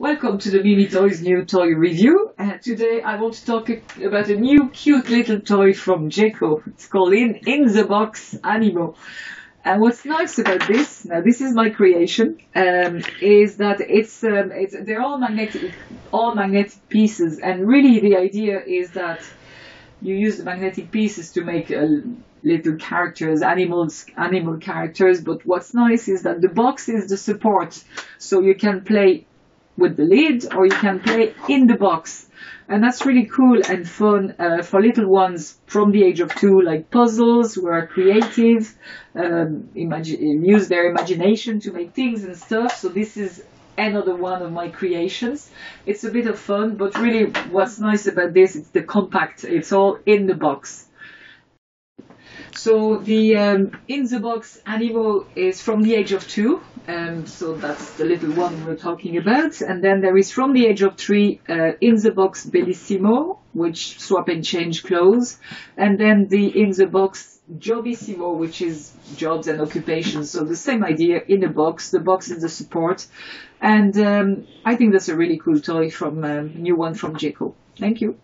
Welcome to the Mimi Toys new toy review. Uh, today I want to talk about a new cute little toy from Djeco. It's called In, In the Box Animo. And what's nice about this, now this is my creation, um, is that it's, um, it's, they're all magnetic, all magnetic pieces. And really the idea is that you use the magnetic pieces to make uh, little characters, animals, animal characters. But what's nice is that the box is the support. So you can play with the lid or you can play in the box. And that's really cool and fun uh, for little ones from the age of two, like puzzles who are creative, um, imagine, use their imagination to make things and stuff. So this is another one of my creations. It's a bit of fun, but really what's nice about this, it's the compact. It's all in the box. So the um, in the box animal is from the age of two, um, so that's the little one we're talking about. And then there is from the age of three uh, in the box Bellissimo, which swap and change clothes, and then the in the box Jobissimo, which is jobs and occupations. So the same idea in a box. The box is the support, and um, I think that's a really cool toy from um, new one from Djeco. Thank you.